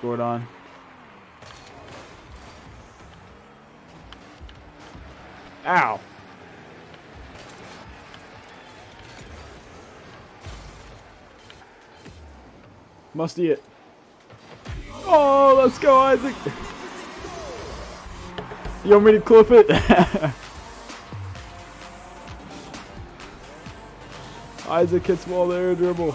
scored on. Ow. Musty it. Oh, let's go, Isaac. You want me to clip it? Isaac hits wall there dribble.